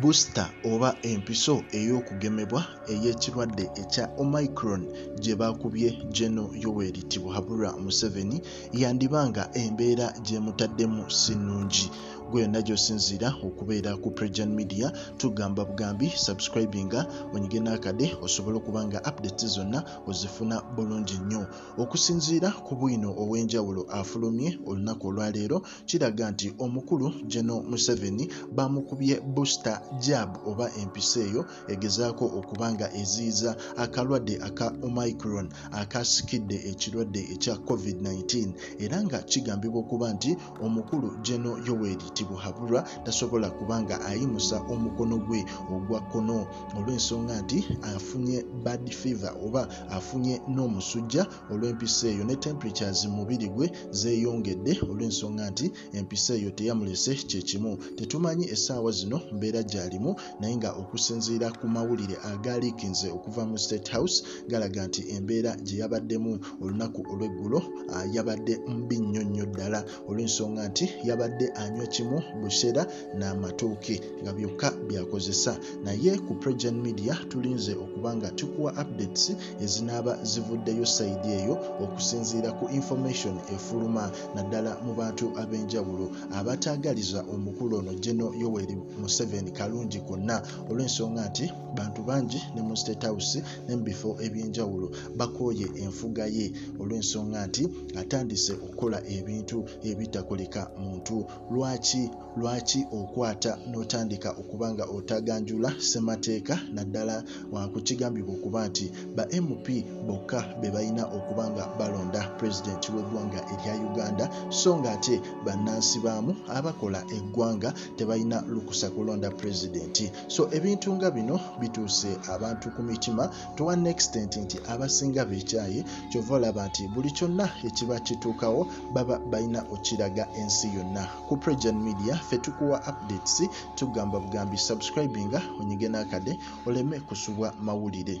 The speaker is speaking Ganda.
busita oba empiso ey'okugemebwa ey'ekirwadde ekya omicron gye baakubye geno yoweri tibuhaburwa museveni yandiba nga embeera gy'emutaddemu si nnungi gwe yonna gy'osinziira okubeera ku pregen media tugamba bugambi subscribinga onyige n'akade osobole okuba nga updates zonna ozifuna bulungi nnyo. Okusinziira ku bwino obw'enjawulo afulumye olunaku olwaleero kiraga nti omukulu geno museveni bamukubye busita jab oba empisa eyo egezaako okuba nga eziyiza akalwadde aka omicron akasikidde ekirwadde ekya covid-19 era nga kigambibwa okuba nti omukulu geno yoweri tibuhabulwa tasobola kuba nga ayimusa omukono gwe ogwa kkono. Olw'ensonga nti afunye bad fever oba afunye n'omusujja olw'empisa eyo ne temperatures mu mubiri gwe zeeyongedde. Olw'ensonga nti empisa eyo teyamulese kyekimu tetumanyi essaawa zino mbeera gy'alimu naye nga okusinziira ku mawulire agaaliikinze okuva mu state house galaga nti embeera gye yabaddemu olunaku olw'eggulo yabadde mbi nnyo nnyo ddala. Olw'ensonga nti yabadde anywa kimu busera n'amatooke nga byokka byakozesa. Naye ku pregen media tulinze okuba nga tukuwa updates ezinaaba zivuddeyo sayidi eyo okusinziira ku information efuluma naddala mu bantu ab'enjawulo. Abataagaliza omukulu ono geno yoweri museveni kalungi konna olw'ensonga nti bantu bangi ne mu state house ne mu bifo eby'enjawulo bakooye enfuga ye. Olw'ensonga nti atandise okukola ebintu ebitakoleka muntu. Lwaki lwaki okwata n'otandika okuba nga otaganjula ssemateeka naddala wakukigambibwa okuba nti ba mp bokka be balina okuba nga balonda pulezidenti w'eggwanga erya uganda so nga ate bannansi baamu abakola eggwanga tebalina lukusa kulonda pulezidenti so ebintu nga bino bituuse abantu ku mitima towa nextent nti abasinga beekyaye kyova olaba nti buli kyonna ekiba kituukawo baba balina okiraga ensi yonna. Ku pregen media ffe tukuwa updates tugamba bugambi subscribinga onyige n'akade oleme kusubwa mawulire